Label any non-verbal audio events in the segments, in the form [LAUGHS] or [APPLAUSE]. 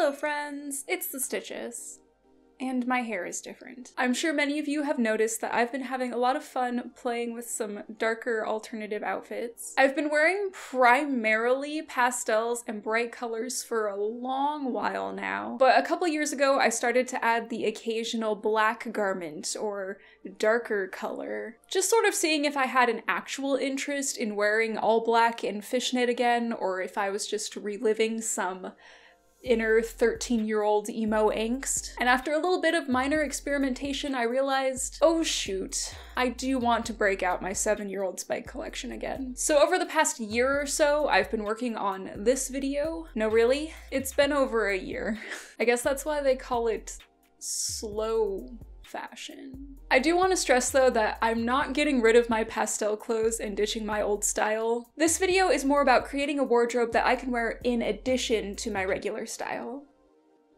Hello friends, it's the Stitchess. And my hair is different. I'm sure many of you have noticed that I've been having a lot of fun playing with some darker alternative outfits. I've been wearing primarily pastels and bright colors for a long while now, but a couple years ago I started to add the occasional black garment or darker color. Just sort of seeing if I had an actual interest in wearing all black and fishnet again, or if I was just reliving some inner 13 year old emo angst. And after a little bit of minor experimentation, I realized, oh shoot, I do want to break out my seven year old Spike collection again. So over the past year or so, I've been working on this video. No, really? It's been over a year. [LAUGHS] I guess that's why they call it slow fashion. I do want to stress though that I'm not getting rid of my pastel clothes and ditching my old style. This video is more about creating a wardrobe that I can wear in addition to my regular style.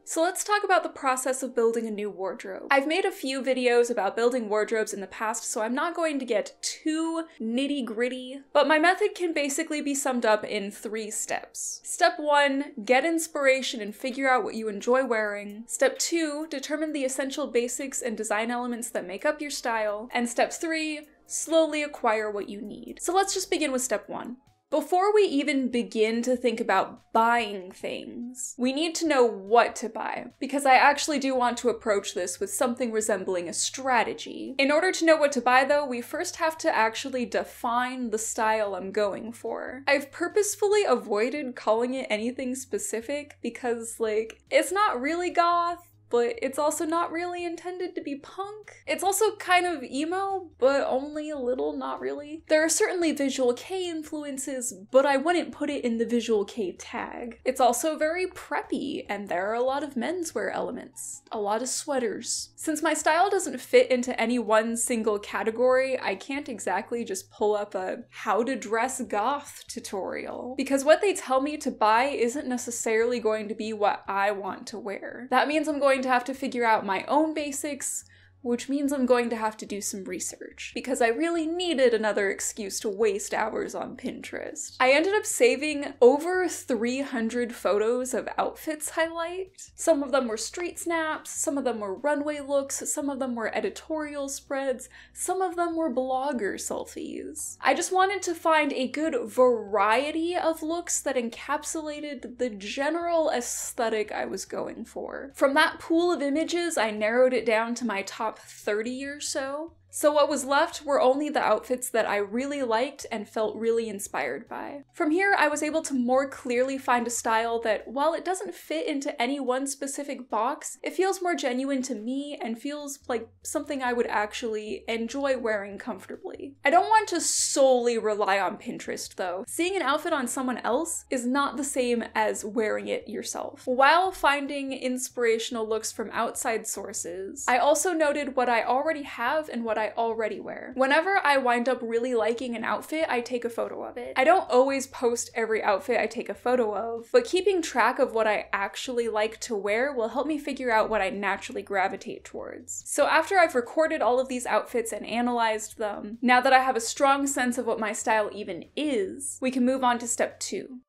So let's talk about the process of building a new wardrobe. I've made a few videos about building wardrobes in the past, so I'm not going to get too nitty gritty, but my method can basically be summed up in three steps. Step one, get inspiration and figure out what you enjoy wearing. Step two, determine the essential basics and design elements that make up your style. And step three, slowly acquire what you need. So let's just begin with step one. Before we even begin to think about buying things, we need to know what to buy, because I actually do want to approach this with something resembling a strategy. In order to know what to buy though, we first have to actually define the style I'm going for. I've purposefully avoided calling it anything specific because like, it's not really goth, but it's also not really intended to be punk. It's also kind of emo, but only a little, not really. There are certainly visual kei influences, but I wouldn't put it in the visual kei tag. It's also very preppy, and there are a lot of menswear elements, a lot of sweaters. Since my style doesn't fit into any one single category, I can't exactly just pull up a how to dress goth tutorial, because what they tell me to buy isn't necessarily going to be what I want to wear. That means I'm going going to have to figure out my own basics, which means I'm going to have to do some research because I really needed another excuse to waste hours on Pinterest. I ended up saving over 300 photos of outfits I liked. Some of them were street snaps, some of them were runway looks, some of them were editorial spreads, some of them were blogger selfies. I just wanted to find a good variety of looks that encapsulated the general aesthetic I was going for. From that pool of images, I narrowed it down to my top top 30 or so. So what was left were only the outfits that I really liked and felt really inspired by. From here, I was able to more clearly find a style that, while it doesn't fit into any one specific box, it feels more genuine to me and feels like something I would actually enjoy wearing comfortably. I don't want to solely rely on Pinterest though. Seeing an outfit on someone else is not the same as wearing it yourself. While finding inspirational looks from outside sources, I also noted what I already have and what I already wear. Whenever I wind up really liking an outfit, I take a photo of it. I don't always post every outfit I take a photo of, but keeping track of what I actually like to wear will help me figure out what I naturally gravitate towards. So after I've recorded all of these outfits and analyzed them, now that I have a strong sense of what my style even is, we can move on to step two.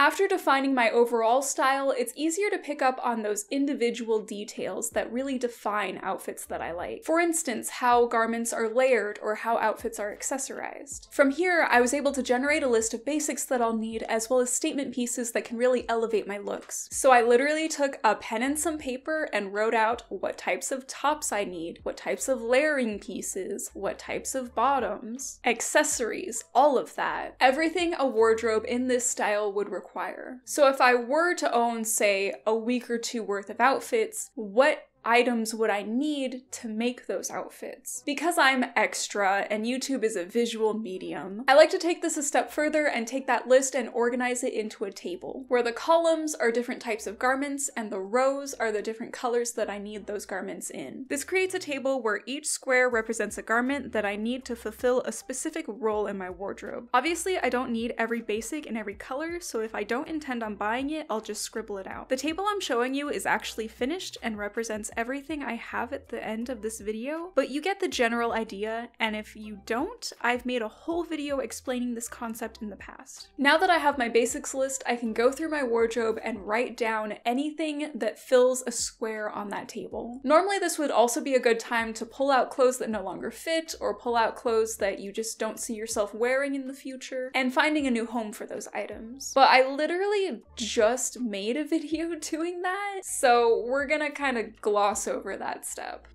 After defining my overall style, it's easier to pick up on those individual details that really define outfits that I like. For instance, how garments are layered or how outfits are accessorized. From here, I was able to generate a list of basics that I'll need as well as statement pieces that can really elevate my looks. So I literally took a pen and some paper and wrote out what types of tops I need, what types of layering pieces, what types of bottoms, accessories, all of that. Everything a wardrobe in this style would require require. So if I were to own, say, a week or two worth of outfits, what items would I need to make those outfits? Because I'm extra and YouTube is a visual medium, I like to take this a step further and take that list and organize it into a table, where the columns are different types of garments and the rows are the different colors that I need those garments in. This creates a table where each square represents a garment that I need to fulfill a specific role in my wardrobe. Obviously, I don't need every basic in every color, so if I don't intend on buying it, I'll just scribble it out. The table I'm showing you is actually finished and represents everything I have at the end of this video, but you get the general idea, and if you don't, I've made a whole video explaining this concept in the past. Now that I have my basics list, I can go through my wardrobe and write down anything that fills a square on that table. Normally this would also be a good time to pull out clothes that no longer fit, or pull out clothes that you just don't see yourself wearing in the future, and finding a new home for those items. But I literally just made a [LAUGHS] video doing that, so we're gonna kind of gloss over that step.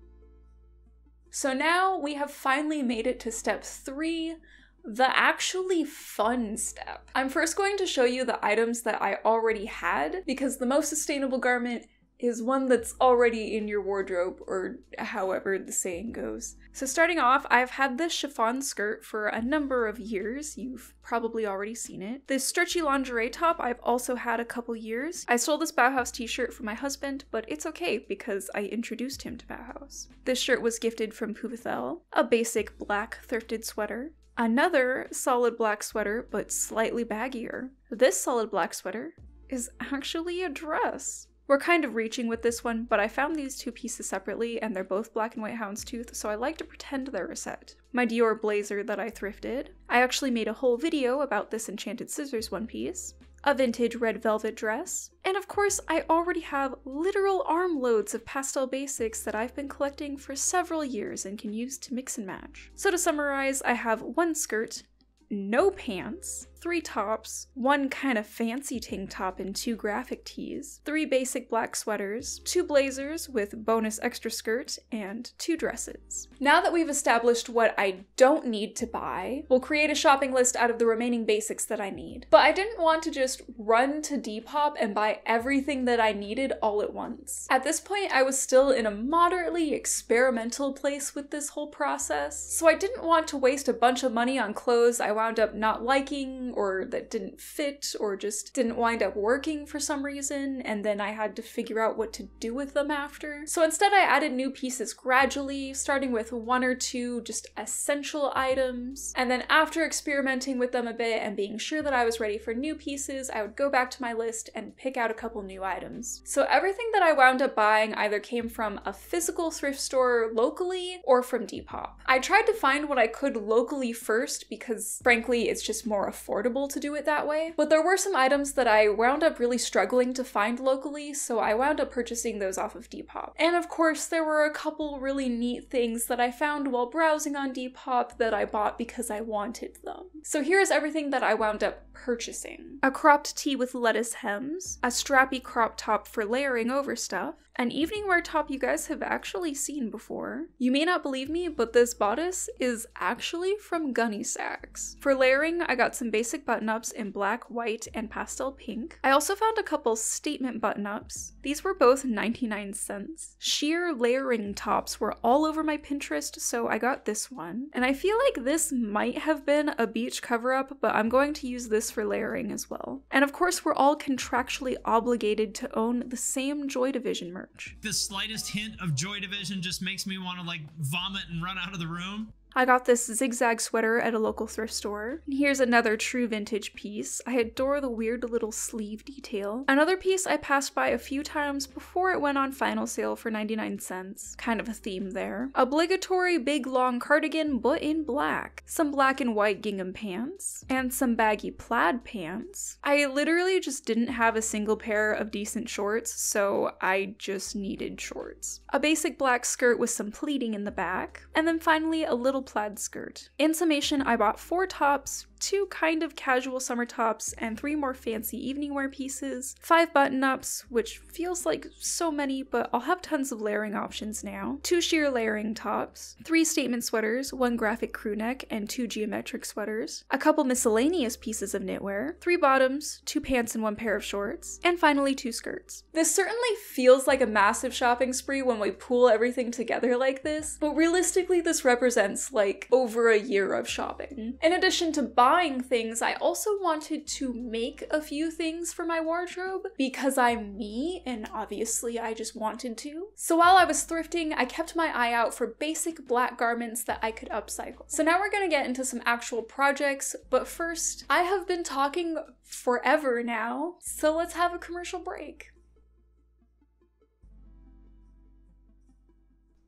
So now we have finally made it to step three, the actually fun step. I'm first going to show you the items that I already had because the most sustainable garment is one that's already in your wardrobe, or however the saying goes. So, starting off, I've had this chiffon skirt for a number of years. You've probably already seen it. This stretchy lingerie top I've also had a couple years. I stole this Bauhaus t shirt from my husband, but it's okay because I introduced him to Bauhaus. This shirt was gifted from Puvathel, a basic black thrifted sweater. Another solid black sweater, but slightly baggier. This solid black sweater is actually a dress. We're kind of reaching with this one, but I found these two pieces separately and they're both black and white houndstooth, so I like to pretend they're a set. My Dior blazer that I thrifted. I actually made a whole video about this Enchanted Scissors one piece. A vintage red velvet dress. And of course, I already have literal armloads of pastel basics that I've been collecting for several years and can use to mix and match. So to summarize, I have one skirt, no pants, three tops, one kind of fancy tank top and two graphic tees, three basic black sweaters, two blazers with bonus extra skirt, and two dresses. Now that we've established what I don't need to buy, we'll create a shopping list out of the remaining basics that I need. But I didn't want to just run to Depop and buy everything that I needed all at once. At this point, I was still in a moderately experimental place with this whole process, so I didn't want to waste a bunch of money on clothes I wound up not liking or that didn't fit or just didn't wind up working for some reason, and then I had to figure out what to do with them after. So instead, I added new pieces gradually, starting with one or two just essential items, and then after experimenting with them a bit and being sure that I was ready for new pieces, I would go back to my list and pick out a couple new items. So everything that I wound up buying either came from a physical thrift store locally or from Depop. I tried to find what I could locally first because frankly it's just more affordable to do it that way. But there were some items that I wound up really struggling to find locally, so I wound up purchasing those off of Depop. And of course, there were a couple really neat things that I found while browsing on Depop that I bought because I wanted them. So here's everything that I wound up purchasing. A cropped tee with lettuce hems, a strappy crop top for layering over stuff, an evening wear top you guys have actually seen before. You may not believe me, but this bodice is actually from Gunne Sax. For layering, I got some basic button-ups in black, white, and pastel pink. I also found a couple statement button-ups. These were both 99 cents. Sheer layering tops were all over my Pinterest, so I got this one. And I feel like this might have been a beach cover-up, but I'm going to use this for layering as well. And of course, we're all contractually obligated to own the same Joy Division merch merch. The slightest hint of Joy Division just makes me want to like vomit and run out of the room. I got this zigzag sweater at a local thrift store. And here's another true vintage piece. I adore the weird little sleeve detail. Another piece I passed by a few times before it went on final sale for 99 cents. Kind of a theme there. Obligatory big long cardigan, but in black. Some black and white gingham pants. And some baggy plaid pants. I literally just didn't have a single pair of decent shorts, so I just needed shorts. A basic black skirt with some pleating in the back. And then finally a little plaid skirt. In summation, I bought four tops, two kind of casual summer tops, and three more fancy evening wear pieces, five button ups, which feels like so many, but I'll have tons of layering options now, two sheer layering tops, three statement sweaters, one graphic crew neck, and two geometric sweaters, a couple miscellaneous pieces of knitwear, three bottoms, two pants, and one pair of shorts, and finally two skirts. This certainly feels like a massive shopping spree when we pool everything together like this, but realistically, this represents like over a year of shopping. In addition to buying buying things, I also wanted to make a few things for my wardrobe because I'm me and obviously I just wanted to. So while I was thrifting, I kept my eye out for basic black garments that I could upcycle. So now we're gonna get into some actual projects, but first, I have been talking forever now, so let's have a commercial break.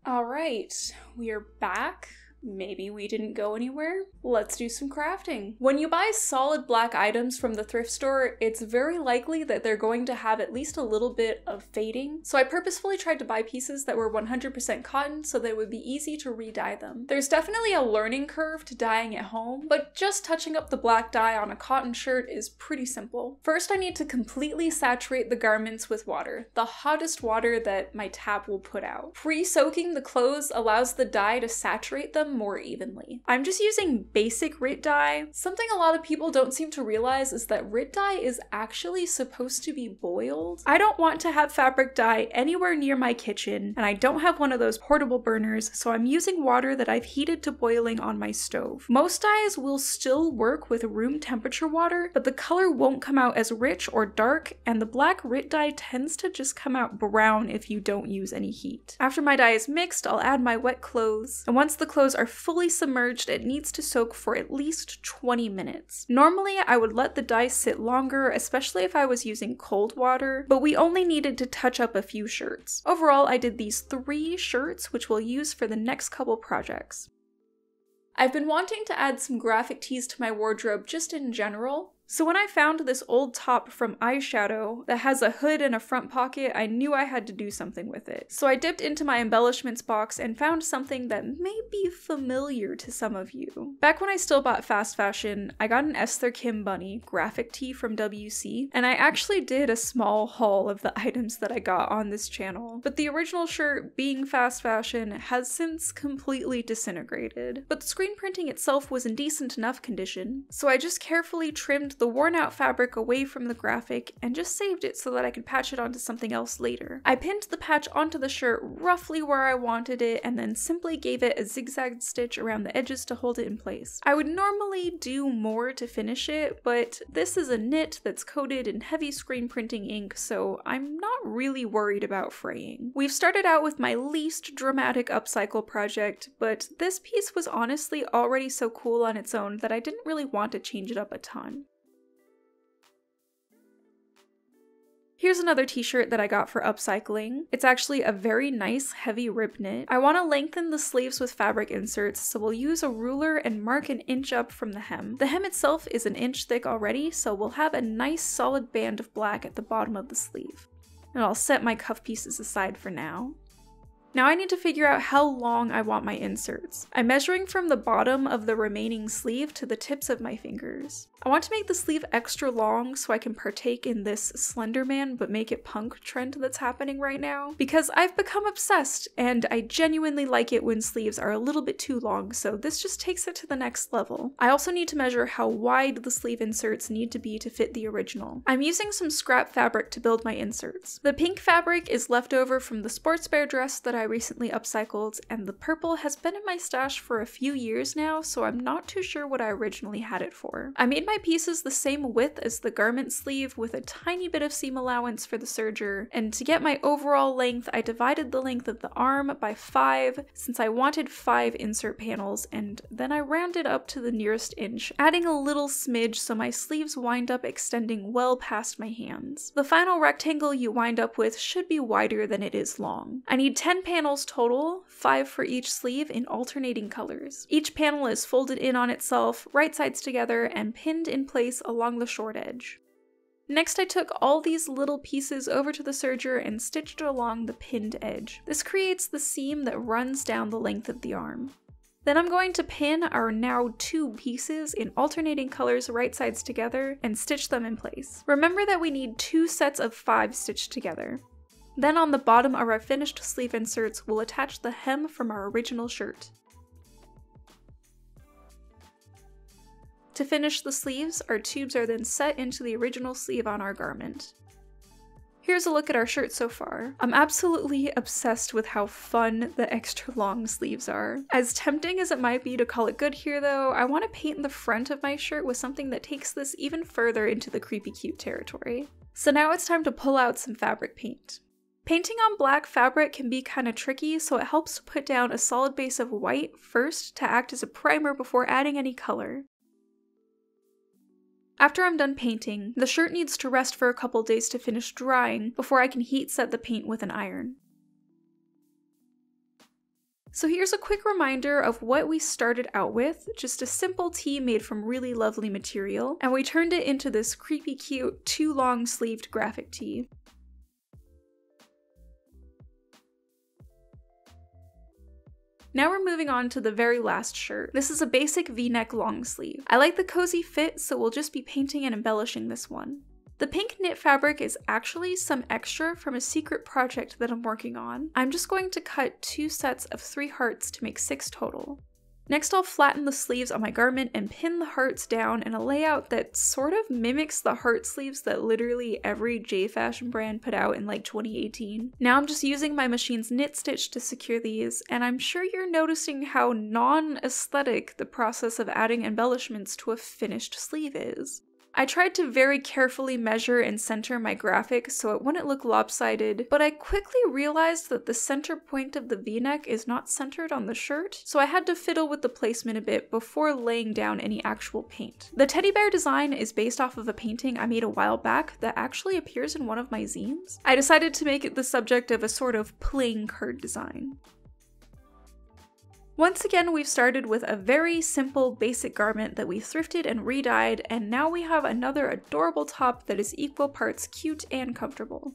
All right, we are back. Maybe we didn't go anywhere. Let's do some crafting. When you buy solid black items from the thrift store, it's very likely that they're going to have at least a little bit of fading. So I purposefully tried to buy pieces that were 100% cotton so that it would be easy to re-dye them. There's definitely a learning curve to dyeing at home, but just touching up the black dye on a cotton shirt is pretty simple. First, I need to completely saturate the garments with water, the hottest water that my tap will put out. Pre-soaking the clothes allows the dye to saturate them more evenly. I'm just using basic RIT dye. Something a lot of people don't seem to realize is that RIT dye is actually supposed to be boiled. I don't want to have fabric dye anywhere near my kitchen, and I don't have one of those portable burners, so I'm using water that I've heated to boiling on my stove. Most dyes will still work with room temperature water, but the color won't come out as rich or dark, and the black RIT dye tends to just come out brown if you don't use any heat. After my dye is mixed, I'll add my wet clothes, and once the clothes are fully submerged, it needs to soak for at least 20 minutes. Normally, I would let the dye sit longer, especially if I was using cold water, but we only needed to touch up a few shirts. Overall, I did these three shirts, which we'll use for the next couple projects. I've been wanting to add some graphic tees to my wardrobe just in general, so when I found this old top from Eyeshadow that has a hood and a front pocket, I knew I had to do something with it. So I dipped into my embellishments box and found something that may be familiar to some of you. Back when I still bought fast fashion, I got an Esther Kim bunny graphic tee from WC, and I actually did a small haul of the [LAUGHS] items that I got on this channel. But the original shirt, being fast fashion, has since completely disintegrated. But the screen printing itself was in decent enough condition, so I just carefully trimmed the worn out fabric away from the graphic and just saved it so that I could patch it onto something else later. I pinned the patch onto the shirt roughly where I wanted it and then simply gave it a zigzag stitch around the edges to hold it in place. I would normally do more to finish it, but this is a knit that's coated in heavy screen printing ink, so I'm not really worried about fraying. We've started out with my least dramatic upcycle project, but this piece was honestly already so cool on its own that I didn't really want to change it up a ton. Here's another t-shirt that I got for upcycling. It's actually a very nice heavy rib knit. I want to lengthen the sleeves with fabric inserts, so we'll use a ruler and mark an inch up from the hem. The hem itself is an inch thick already, so we'll have a nice solid band of black at the bottom of the sleeve. And I'll set my cuff pieces aside for now. Now I need to figure out how long I want my inserts. I'm measuring from the bottom of the remaining sleeve to the tips of my fingers. I want to make the sleeve extra long so I can partake in this Slenderman but make it punk trend that's happening right now, because I've become obsessed and I genuinely like it when sleeves are a little bit too long, so this just takes it to the next level. I also need to measure how wide the sleeve inserts need to be to fit the original. I'm using some scrap fabric to build my inserts. The pink fabric is left over from the sports bear dress that I recently upcycled, and the purple has been in my stash for a few years now, so I'm not too sure what I originally had it for. I made my pieces the same width as the garment sleeve with a tiny bit of seam allowance for the serger, and to get my overall length, I divided the length of the arm by 5 since I wanted 5 insert panels, and then I rounded up to the nearest inch, adding a little smidge so my sleeves wind up extending well past my hands. The final rectangle you wind up with should be wider than it is long. I need 10 panels panels total, 5 for each sleeve in alternating colors. Each panel is folded in on itself, right sides together, and pinned in place along the short edge. Next I took all these little pieces over to the serger and stitched along the pinned edge. This creates the seam that runs down the length of the arm. Then I'm going to pin our now two pieces in alternating colors right sides together and stitch them in place. Remember that we need two sets of five stitched together. Then on the bottom of our finished sleeve inserts, we'll attach the hem from our original shirt. To finish the sleeves, our tubes are then set into the original sleeve on our garment. Here's a look at our shirt so far. I'm absolutely obsessed with how fun the extra long sleeves are. As tempting as it might be to call it good here though, I want to paint the front of my shirt with something that takes this even further into the creepy cute territory. So now it's time to pull out some fabric paint. Painting on black fabric can be kind of tricky, so it helps to put down a solid base of white first to act as a primer before adding any color. After I'm done painting, the shirt needs to rest for a couple days to finish drying before I can heat set the paint with an iron. So here's a quick reminder of what we started out with, just a simple tee made from really lovely material, and we turned it into this creepy cute, too long sleeved graphic tee. Now we're moving on to the very last shirt. This is a basic v-neck long sleeve. I like the cozy fit, so we'll just be painting and embellishing this one. The pink knit fabric is actually some extra from a secret project that I'm working on. I'm just going to cut two sets of three hearts to make six total. Next I'll flatten the sleeves on my garment and pin the hearts down in a layout that sort of mimics the heart sleeves that literally every J fashion brand put out in like 2018. Now I'm just using my machine's knit stitch to secure these, and I'm sure you're noticing how non-aesthetic the process of adding embellishments to a finished sleeve is. I tried to very carefully measure and center my graphic so it wouldn't look lopsided, but I quickly realized that the center point of the v-neck is not centered on the shirt, so I had to fiddle with the placement a bit before laying down any actual paint. The teddy bear design is based off of a painting I made a while back that actually appears in one of my zines. I decided to make it the subject of a sort of playing card design. Once again, we've started with a very simple basic garment that we thrifted and re-dyed, and now we have another adorable top that is equal parts cute and comfortable.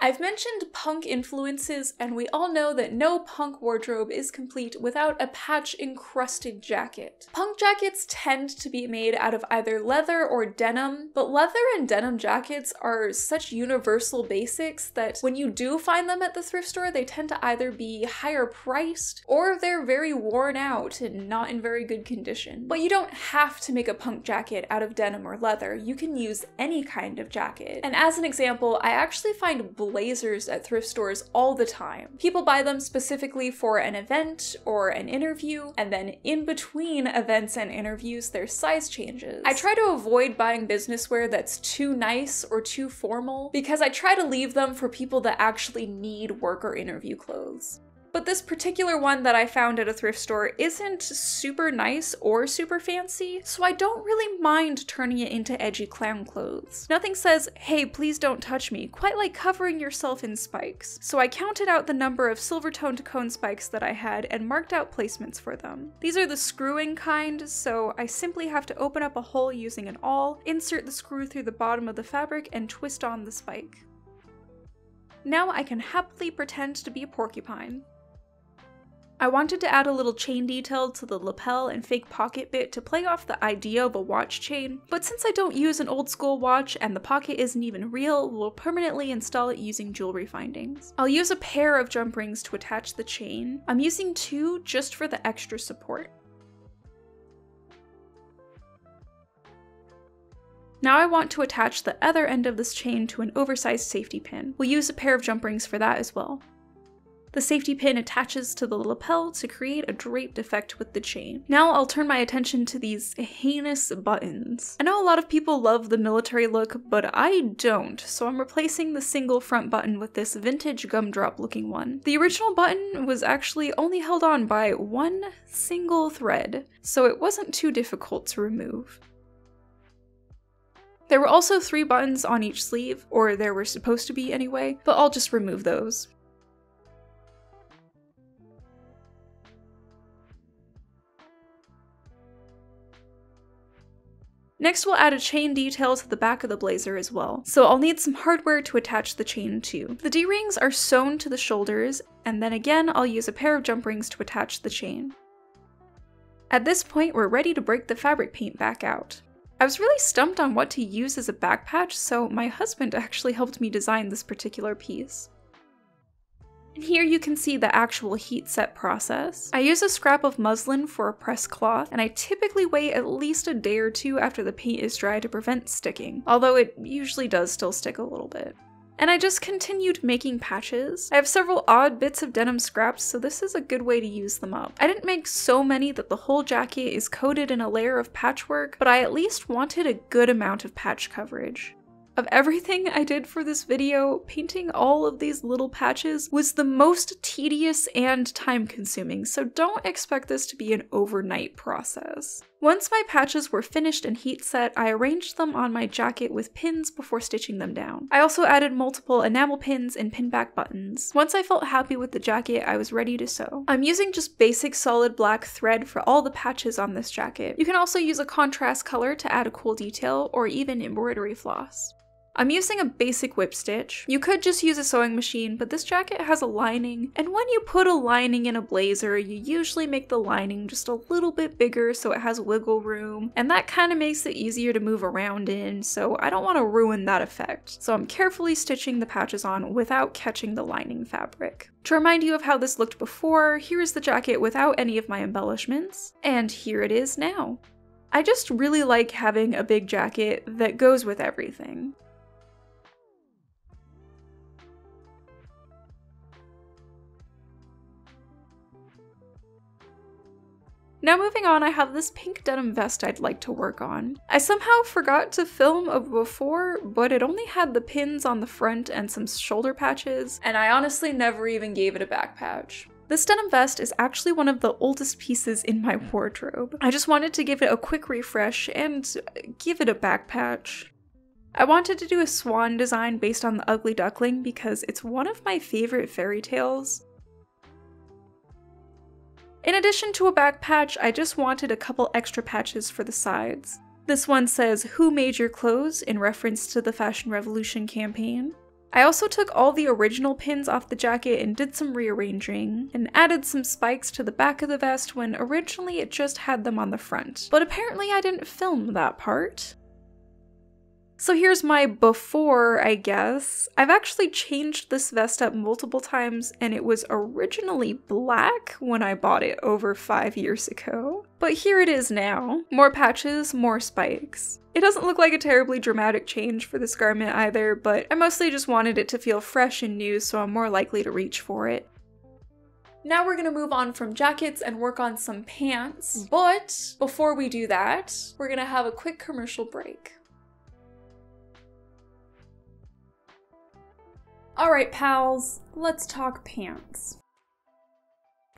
I've mentioned punk influences, and we all know that no punk wardrobe is complete without a patch encrusted jacket. Punk jackets tend to be made out of either leather or denim, but leather and denim jackets are such universal basics that when you do find them at the thrift store, they tend to either be higher priced or they're very worn out and not in very good condition. But you don't have to make a punk jacket out of denim or leather, you can use any kind of jacket. And as an example, I actually find blazers at thrift stores all the time. People buy them specifically for an event or an interview, and then in between events and interviews, their size changes. I try to avoid buying business wear that's too nice or too formal because I try to leave them for people that actually need work or interview clothes. But this particular one that I found at a thrift store isn't super nice or super fancy, so I don't really mind turning it into edgy clown clothes. Nothing says, hey, please don't touch me, quite like covering yourself in spikes. So I counted out the number of silver toned cone spikes that I had and marked out placements for them. These are the screwing kind, so I simply have to open up a hole using an awl, insert the screw through the bottom of the fabric, and twist on the spike. Now I can happily pretend to be a porcupine. I wanted to add a little chain detail to the lapel and fake pocket bit to play off the idea of a watch chain, but since I don't use an old school watch and the pocket isn't even real, we'll permanently install it using jewelry findings. I'll use a pair of jump rings to attach the chain. I'm using two just for the extra support. Now I want to attach the other end of this chain to an oversized safety pin. We'll use a pair of jump rings for that as well. The safety pin attaches to the lapel to create a draped effect with the chain. Now I'll turn my attention to these heinous buttons. I know a lot of people love the military look, but I don't, so I'm replacing the single front button with this vintage gumdrop looking one. The original button was actually only held on by one single thread, so it wasn't too difficult to remove. There were also three buttons on each sleeve, or there were supposed to be anyway, but I'll just remove those. Next we'll add a chain detail to the back of the blazer as well, so I'll need some hardware to attach the chain to. The D-rings are sewn to the shoulders, and then again I'll use a pair of jump rings to attach the chain. At this point we're ready to break the fabric paint back out. I was really stumped on what to use as a back patch, so my husband [LAUGHS] actually helped me design this particular piece. And here you can see the actual heat set process. I use a scrap of muslin for a press cloth, and I typically wait at least a day or two after the paint is dry to prevent sticking, although it usually does still stick a little bit. And I just continued making patches. I have several odd bits of denim scraps, so this is a good way to use them up. I didn't make so many that the whole jacket is coated in a layer of patchwork, but I at least wanted a good amount of patch coverage. Of everything I did for this video, painting all of these little patches was the most tedious and time consuming, so don't expect this to be an overnight process. Once my patches were finished and heat set, I arranged them on my jacket with pins before stitching them down. I also added multiple enamel pins and pinback buttons. Once I felt happy with the jacket, I was ready to sew. I'm using just basic solid black thread for all the patches on this jacket. You can also use a contrast color to add a cool detail or even embroidery floss. I'm using a basic whip stitch. You could just use a sewing machine, but this jacket has a lining, and when you put a lining in a blazer, you usually make the lining just a little bit bigger so it has wiggle room, and that kind of makes it easier to move around in, so I don't want to ruin that effect. So I'm carefully stitching the patches on without catching the lining fabric. To remind you of how this looked before, here is the jacket without any of my embellishments, and here it is now. I just really like having a big jacket that goes with everything. Now moving on, I have this pink denim vest I'd like to work on. I somehow forgot to film a before, but it only had the pins on the front and some shoulder patches, and I honestly never even gave it a back patch. This denim vest is actually one of the oldest pieces in my wardrobe. I just wanted to give it a quick refresh and give it a back patch. I wanted to do a swan design based on the Ugly Duckling because it's one of my favorite fairy tales, in addition to a back patch, I just wanted a couple extra patches for the sides. This one says, Who Made Your Clothes? in reference to the Fashion Revolution campaign. I also took all the original pins off the jacket and did some rearranging, and added some spikes to the back of the vest when originally it just had them on the front. But apparently I didn't film that part. So here's my before, I guess. I've actually changed this vest up multiple times and it was originally black when I bought it over five years ago. But here it is now. More patches, more spikes. It doesn't look like a terribly dramatic change for this garment either, but I mostly just wanted it to feel fresh and new so I'm more likely to reach for it. Now we're gonna move on from jackets and work on some pants. But before we do that, we're gonna have a quick commercial break. Alright, pals, let's talk pants.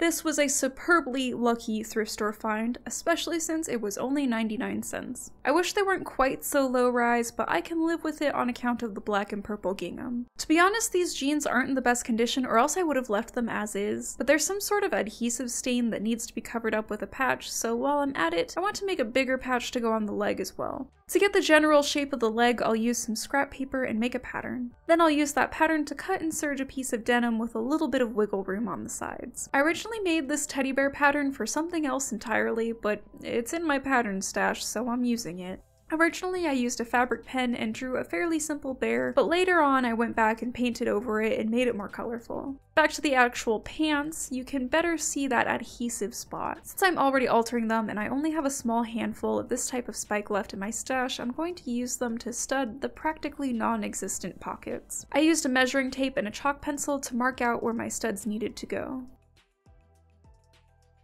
This was a superbly lucky thrift store find, especially since it was only 99 cents. I wish they weren't quite so low rise, but I can live with it on account of the black and purple gingham. To be honest, these jeans aren't in the best condition or else I would have left them as is, but there's some sort of adhesive stain that needs to be covered up with a patch, so while I'm at it, I want to make a bigger patch to go on the leg as well. To get the general shape of the leg, I'll use some scrap paper and make a pattern. Then I'll use that pattern to cut and serge a piece of denim with a little bit of wiggle room on the sides. I originally made this teddy bear pattern for something else entirely, but it's in my pattern stash, so I'm using it. Originally I used a fabric pen and drew a fairly simple bear, but later on I went back and painted over it and made it more colorful. Back to the actual pants, you can better see that adhesive spot. Since I'm already altering them and I only have a small handful of this type of spike left in my stash, I'm going to use them to stud the practically non-existent pockets. I used a measuring tape and a chalk pencil to mark out where my studs needed to go.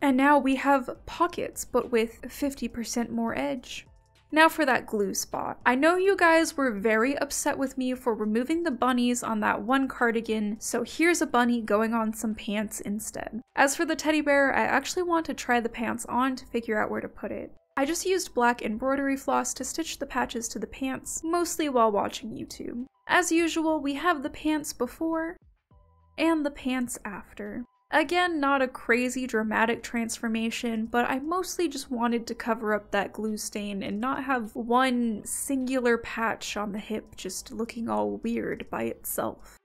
And now we have pockets, but with 50% more edge. Now for that glue spot. I know you guys were very upset with me for removing the bunnies on that one cardigan, so here's a bunny going on some pants instead. As for the teddy bear, I actually want to try the pants on to figure out where to put it. I just used black embroidery floss to stitch the patches to the pants, mostly while watching YouTube. As usual, we have the pants before and the pants after. Again, not a crazy dramatic transformation, but I mostly just wanted to cover up that glue stain and not have one singular patch on the hip just looking all weird by itself.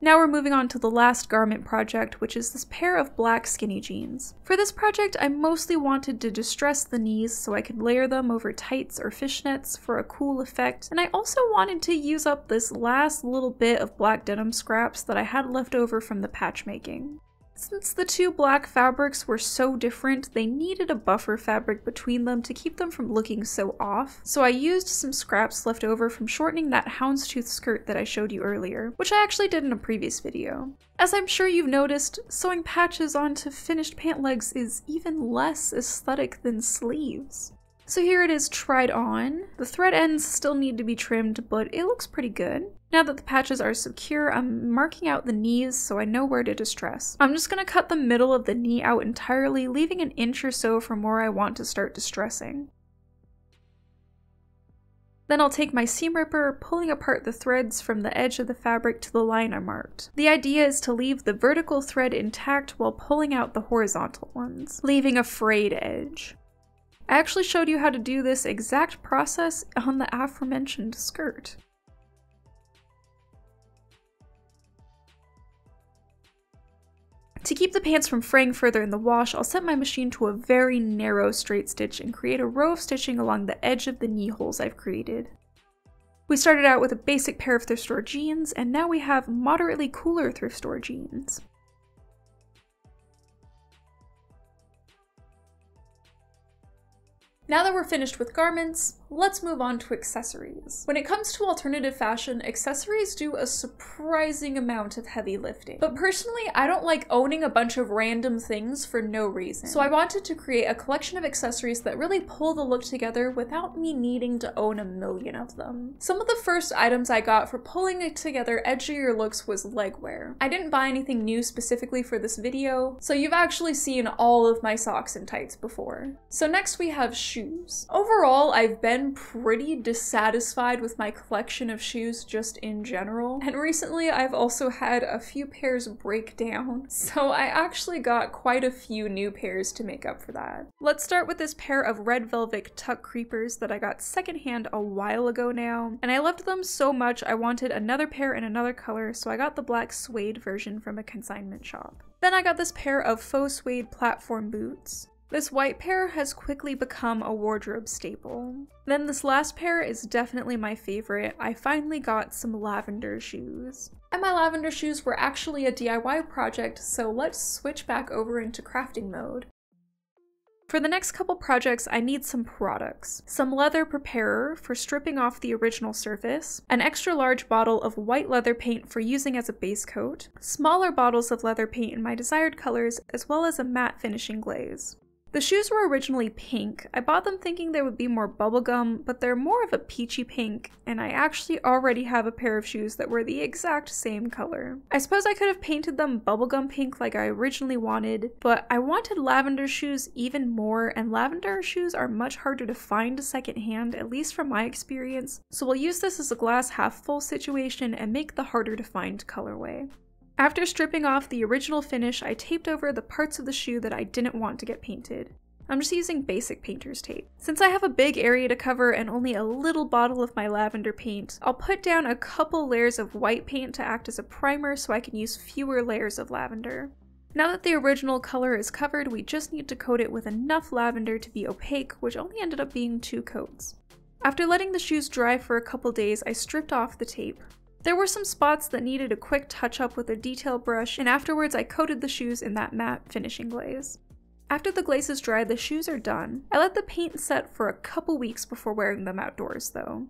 Now we're moving on to the last garment project, which is this pair of black skinny jeans. For this project, I mostly wanted to distress the knees so I could layer them over tights or fishnets for a cool effect, and I also wanted to use up this last little bit of black denim scraps that I had left over from the patch making. Since the two black fabrics were so different, they needed a buffer fabric between them to keep them from looking so off, so I used some scraps left over from shortening that houndstooth skirt that I showed you earlier, which I actually did in a previous video. As I'm sure you've noticed, sewing patches onto finished pant legs is even less aesthetic than sleeves. So here it is tried on. The thread ends still need to be trimmed, but it looks pretty good. Now that the patches are secure, I'm marking out the knees so I know where to distress. I'm just going to cut the middle of the knee out entirely, leaving an inch or so from where I want to start distressing. Then I'll take my seam ripper, pulling apart the threads from the edge of the fabric to the line I marked. The idea is to leave the vertical thread intact while pulling out the horizontal ones, leaving a frayed edge. I actually showed you how to do this exact process on the aforementioned skirt. To keep the pants from fraying further in the wash, I'll set my machine to a very narrow straight stitch and create a row of stitching along the edge of the knee holes I've created. We started out with a basic pair of thrift store jeans, and now we have moderately cooler thrift store jeans. Now that we're finished with garments, let's move on to accessories. When it comes to alternative fashion, accessories do a surprising amount of heavy lifting. But personally, I don't like owning a bunch of random things for no reason. So I wanted to create a collection of accessories that really pull the look together without me needing to own a million of them. Some of the first items I got for pulling together edgier looks was legwear. I didn't buy anything new specifically for this video, so you've actually seen all of my socks and tights before. So next we have shoes. Overall, I've been been pretty dissatisfied with my collection of shoes just in general. And recently I've also had a few pairs break down. [LAUGHS] So I actually got quite a few new pairs to make up for that. Let's start with this pair of red velvet tuck creepers that I got secondhand a while ago now. And I loved them so much I wanted another pair in another color so I got the black suede version from a consignment shop. Then I got this pair of faux suede platform boots. This white pair has quickly become a wardrobe staple. Then this last pair is definitely my favorite. I finally got some lavender shoes. And my lavender shoes were actually a DIY project, so let's switch back over into crafting mode. For the next couple projects, I need some products. Some leather preparer for stripping off the original surface, an extra large bottle of white leather paint for using as a base coat, smaller bottles of leather paint in my desired colors, as well as a matte finishing glaze. The shoes were originally pink. I bought them thinking they would be more bubblegum, but they're more of a peachy pink, and I actually already have a pair of shoes that were the exact same color. I suppose I could have painted them bubblegum pink like I originally wanted, but I wanted lavender shoes even more, and lavender shoes are much harder to find secondhand, at least from my experience, so we'll use this as a glass half full situation and make the harder to find colorway. After stripping off the original finish, I taped over the parts of the shoe that I didn't want to get painted. I'm just using basic painter's tape. Since I have a big area to cover and only a little bottle of my lavender paint, I'll put down a couple layers of white paint to act as a primer so I can use fewer layers of lavender. Now that the original color is covered, we just need to coat it with enough lavender to be opaque, which only ended up being two coats. After letting the shoes dry for a couple days, I stripped off the tape. There were some spots that needed a quick touch up with a detail brush, and afterwards I coated the shoes in that matte finishing glaze. After the glaze is dry, the shoes are done. I let the paint set for a couple weeks before wearing them outdoors though.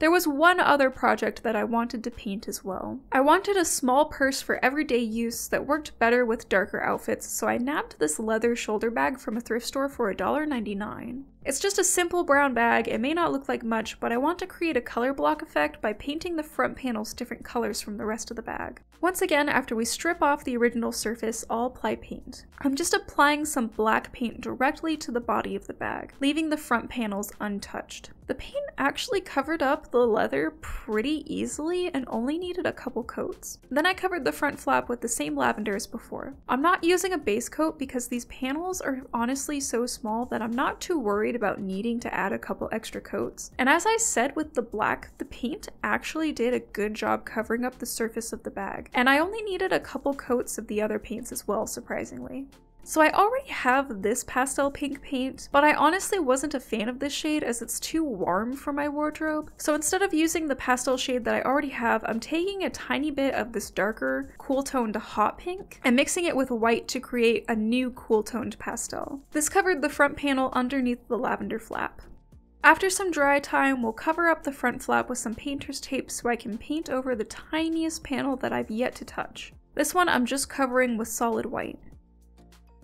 There was one other project that I wanted to paint as well. I wanted a small purse for everyday use that worked better with darker outfits, so I nabbed this leather shoulder bag from a thrift store for $1.99. It's just a simple brown bag, it may not look like much, but I want to create a color block effect by painting the front panels different colors from the rest of the bag. Once again, after we strip off the original surface, I'll apply paint. I'm just applying some black paint directly to the body of the bag, leaving the front panels untouched. The paint actually covered up the leather pretty easily and only needed a couple coats. Then I covered the front flap with the same lavender as before. I'm not using a base coat because these panels are honestly so small that I'm not too worried worried about needing to add a couple extra coats. And as I said with the black, the paint actually did a good job covering up the surface of the bag. And I only needed a couple coats of the other paints as well, surprisingly. So I already have this pastel pink paint, but I honestly wasn't a fan of this shade as it's too warm for my wardrobe. So instead of using the pastel shade that I already have, I'm taking a tiny bit of this darker, cool toned hot pink and mixing it with white to create a new cool toned pastel. This covered the front panel underneath the lavender flap. After some dry time, we'll cover up the front flap with some painter's tape so I can paint over the tiniest panel that I've yet to touch. This one I'm just covering with solid white.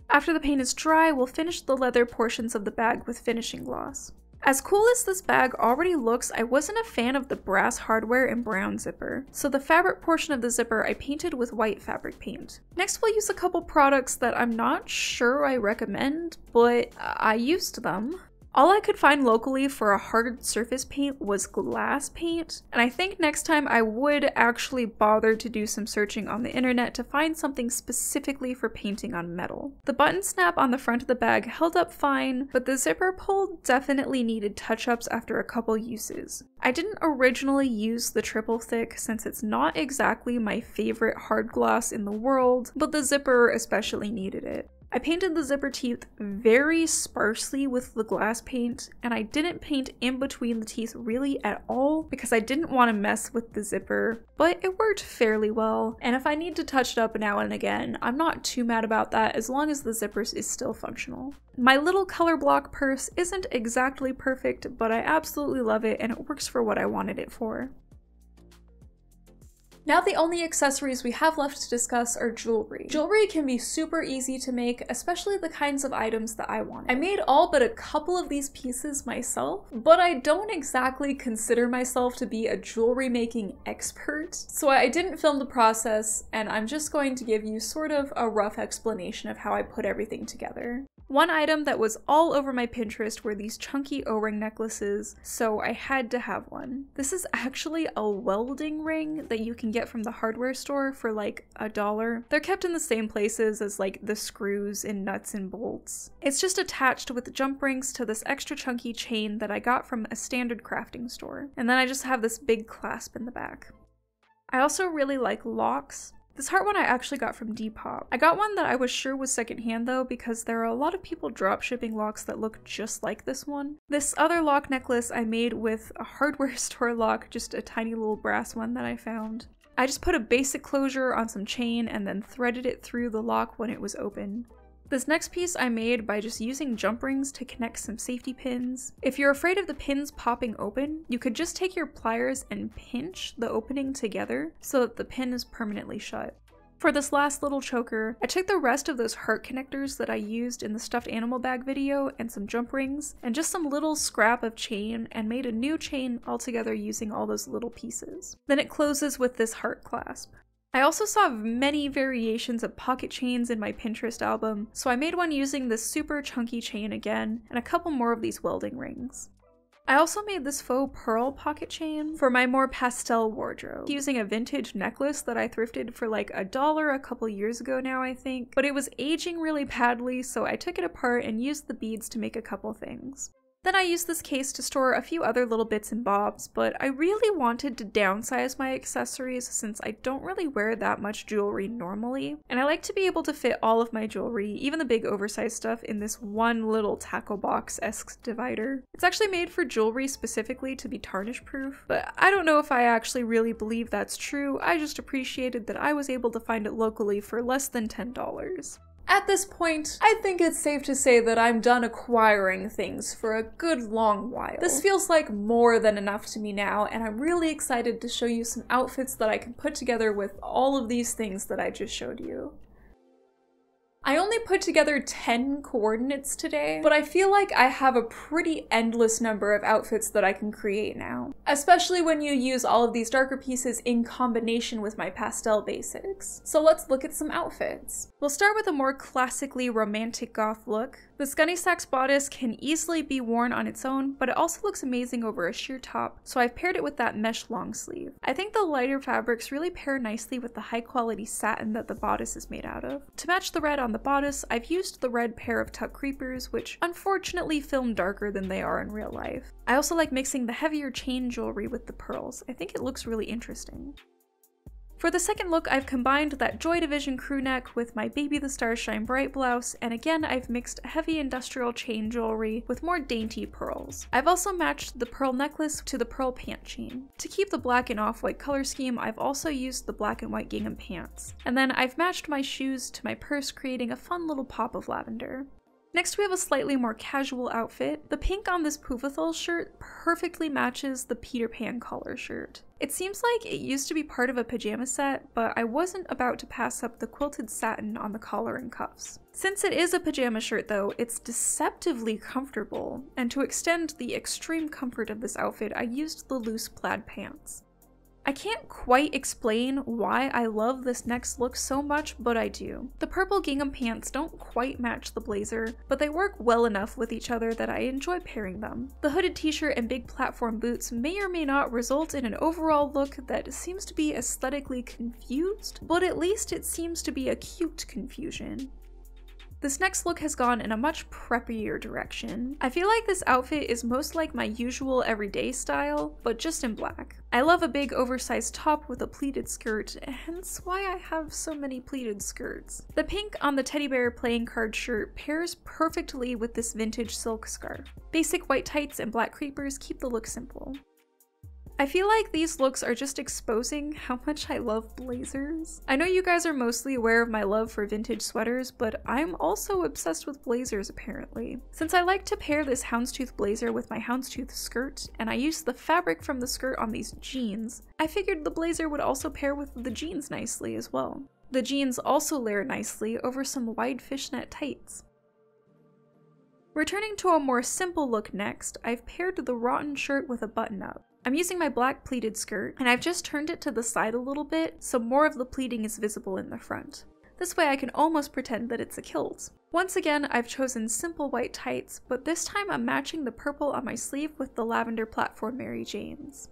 After the paint is dry, we'll finish the leather portions of the bag with finishing gloss. As cool as this bag already looks, I wasn't a fan of the brass hardware and brown zipper, so the fabric portion of the zipper I painted with white fabric paint. Next we'll use a couple products that I'm not sure I recommend, but I used them. All I could find locally for a hard surface paint was glass paint, and I think next time I would actually bother to do some searching on the internet to find something specifically for painting on metal. The button snap on the front of the bag held up fine, but the zipper pull definitely needed touch-ups after a couple uses. I didn't originally use the triple thick since it's not exactly my favorite hard gloss in the world, but the zipper especially needed it. I painted the zipper teeth very sparsely with the glass paint, and I didn't paint in between the teeth really at all because I didn't want to mess with the zipper, but it worked fairly well, and if I need to touch it up now and again, I'm not too mad about that as long as the zippers is still functional. My little color block purse isn't exactly perfect, but I absolutely love it and it works for what I wanted it for. Now the only accessories we have left to discuss are jewelry. Jewelry can be super easy to make, especially the kinds of items that I want. I made all but a couple of these pieces myself, but I don't exactly consider myself to be a jewelry making expert, so I didn't film the process and I'm just going to give you sort of a rough explanation of how I put everything together. One item that was all over my Pinterest were these chunky O-ring necklaces, so I had to have one. This is actually a welding ring that you can get from the hardware store for like a dollar. They're kept in the same places as like the screws and nuts and bolts. It's just attached with jump rings to this extra chunky chain that I got from a standard crafting store. And then I just have this big clasp in the back. I also really like locks, this heart one I actually got from Depop. I got one that I was sure was secondhand though because there are a lot of people dropshipping locks that look just like this one. This other lock necklace I made with a hardware [LAUGHS] store lock, just a tiny little brass one that I found. I just put a basic closure on some chain and then threaded it through the lock when it was open. This next piece I made by just using jump rings to connect some safety pins. If you're afraid of the pins popping open, you could just take your pliers and pinch the opening together so that the pin is permanently shut. For this last little choker, I took the rest of those heart connectors that I used in the stuffed animal bag video and some jump rings and just some little scrap of chain and made a new chain altogether using all those little pieces. Then it closes with this heart clasp. I also saw many variations of pocket chains in my Pinterest album, so I made one using this super chunky chain again, and a couple more of these welding rings. I also made this faux pearl pocket chain for my more pastel wardrobe, using a vintage necklace that I thrifted for like a dollar a couple years ago now I think, but it was aging really badly so I took it apart and used the beads to make a couple things. Then I used this case to store a few other little bits and bobs, but I really wanted to downsize my accessories since I don't really wear that much jewelry normally, and I like to be able to fit all of my jewelry, even the big oversized stuff, in this one little tackle box-esque divider. It's actually made for jewelry specifically to be tarnish proof, but I don't know if I actually really believe that's true, I just appreciated that I was able to find it locally for less than $10. At this point, I think it's safe to say that I'm done acquiring things for a good long while. This feels like more than enough to me now, and I'm really excited to show you some outfits that I can put together with all of these things that I just showed you. I only put together 10 coordinates today, but I feel like I have a pretty endless number of outfits that I can create now. Especially when you use all of these darker pieces in combination with my pastel basics. So let's look at some outfits. We'll start with a more classically romantic goth look. The Gunne Sax bodice can easily be worn on its own, but it also looks amazing over a sheer top, so I've paired it with that mesh long sleeve. I think the lighter fabrics really pair nicely with the high quality satin that the bodice is made out of. To match the red on the bodice, I've used the red pair of TUK creepers, which unfortunately film darker than they are in real life. I also like mixing the heavier chain jewelry with the pearls. I think it looks really interesting. For the second look, I've combined that Joy Division crew neck with my Baby the Stars Shine Bright blouse, and again I've mixed heavy industrial chain jewelry with more dainty pearls. I've also matched the pearl necklace to the pearl pant chain. To keep the black and off-white color scheme, I've also used the black and white gingham pants. And then I've matched my shoes to my purse, creating a fun little pop of lavender. Next we have a slightly more casual outfit. The pink on this Puvathal shirt perfectly matches the Peter Pan collar shirt. It seems like it used to be part of a pajama set, but I wasn't about to pass up the quilted satin on the collar and cuffs. Since it is a pajama shirt though, it's deceptively comfortable, and to extend the extreme comfort of this outfit, I used the loose plaid pants. I can't quite explain why I love this next look so much, but I do. The purple gingham pants don't quite match the blazer, but they work well enough with each other that I enjoy pairing them. The hooded t-shirt and big platform boots may or may not result in an overall look that seems to be aesthetically confused, but at least it seems to be a cute confusion. This next look has gone in a much preppier direction. I feel like this outfit is most like my usual everyday style, but just in black. I love a big oversized top with a pleated skirt, hence why I have so many pleated skirts. The pink on the teddy bear playing card shirt pairs perfectly with this vintage silk scarf. Basic white tights and black creepers keep the look simple. I feel like these looks are just exposing how much I love blazers. I know you guys are mostly aware of my love for vintage sweaters, but I'm also obsessed with blazers apparently. Since I like to pair this houndstooth blazer with my houndstooth skirt, and I used the fabric from the skirt on these jeans, I figured the blazer would also pair with the jeans nicely as well. The jeans also layer nicely over some wide fishnet tights. Returning to a more simple look next, I've paired the rotten shirt with a button-up. I'm using my black pleated skirt, and I've just turned it to the side a little bit so more of the pleating is visible in the front. This way I can almost pretend that it's a kilt. Once again, I've chosen simple white tights, but this time I'm matching the purple on my sleeve with the lavender platform Mary Janes.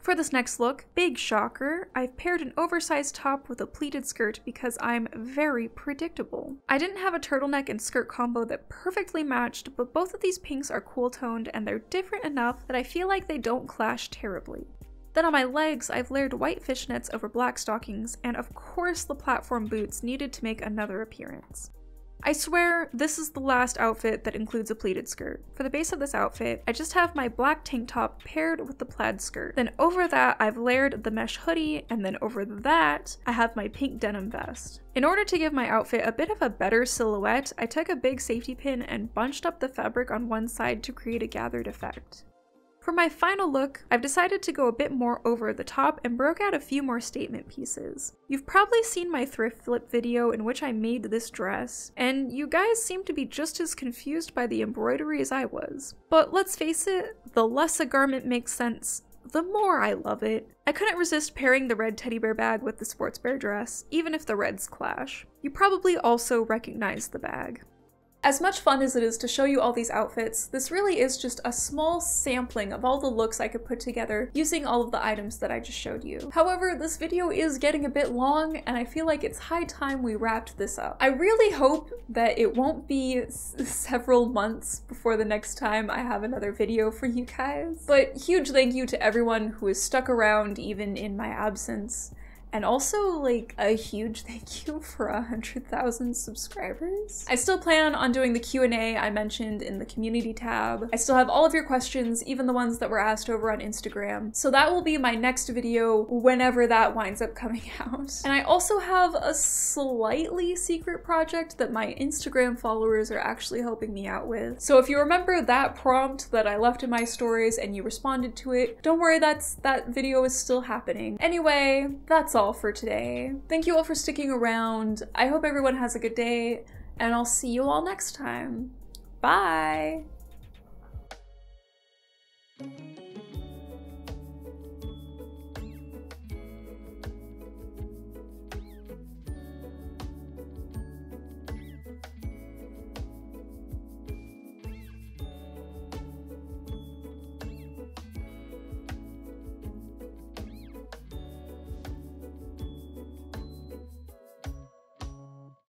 For this next look, big shocker, I've paired an oversized top with a pleated skirt because I'm very predictable. I didn't have a turtleneck and skirt combo that perfectly matched, but both of these pinks are cool toned and they're different enough that I feel like they don't clash terribly. Then on my legs, I've layered white fishnets over black stockings, and of course the platform boots needed to make another appearance. I swear, this is the last outfit that includes a pleated skirt. For the base of this outfit, I just have my black tank top paired with the plaid skirt. Then over that, I've layered the mesh hoodie, and then over that, I have my pink denim vest. In order to give my outfit a bit of a better silhouette, I took a big safety pin and bunched up the fabric on one side to create a gathered effect. For my final look, I've decided to go a bit more over the top and broke out a few more statement pieces. You've probably seen my thrift flip video in which I made this dress, and you guys seem to be just as confused by the embroidery as I was. But let's face it, the less a garment makes sense, the more I love it. I couldn't resist pairing the red teddy bear bag with the sports bear dress, even if the reds clash. You probably also recognize the bag. As much fun as it is to show you all these outfits, this really is just a small sampling of all the looks I could put together using all of the items that I just showed you. However, this video is getting a bit long and I feel like it's high time we wrapped this up. I really hope that it won't be several months before the next time I have another video for you guys. But huge thank you to everyone who has stuck around even in my absence. And also, like, a huge [LAUGHS] thank you for a 100,000 subscribers. I still plan on doing the Q&A I mentioned in the community tab. I still have all of your questions, even the ones that were asked over on Instagram. So that will be my next video whenever that winds up coming [LAUGHS] out. And I also have a slightly secret project that my Instagram followers are actually helping me out with. So if you remember that prompt that I left in my stories and you responded to it, don't worry, that's that video is still happening. Anyway, that's all all for today. Thank you all for sticking around. I hope everyone has a good day, and I'll see you all next time. Bye!